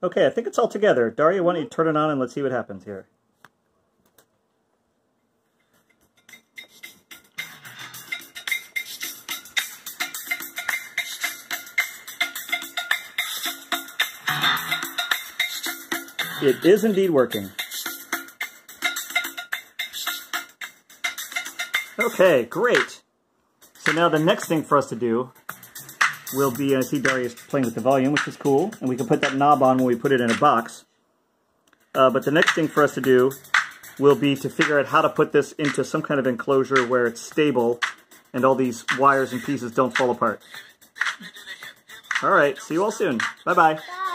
Okay, I think it's all together. Daria, why don't you mm-hmm. turn it on and let's see what happens here. It is indeed working. Okay, great. So now the next thing for us to do will be, I see Daria's playing with the volume, which is cool, and we can put that knob on when we put it in a box. Uh, but the next thing for us to do will be to figure out how to put this into some kind of enclosure where it's stable and all these wires and pieces don't fall apart. All right, see you all soon. Bye-bye. Bye.